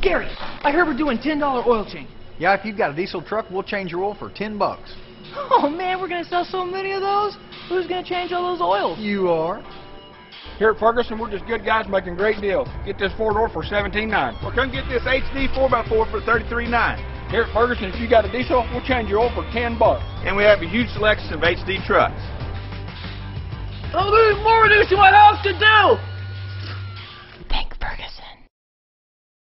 Gary, I heard we're doing $10 oil change. Yeah, if you've got a diesel truck, we'll change your oil for 10 bucks. Oh man, we're gonna sell so many of those. Who's gonna change all those oils? You are. Here at Ferguson, we're just good guys making great deals. Get this four door for $17.9. Or come get this HD 4x4 for $33.9. Here at Ferguson, if you got a diesel, we'll change your oil for 10 bucks. And we have a huge selection of HD trucks. Oh, there's more news to my house to do.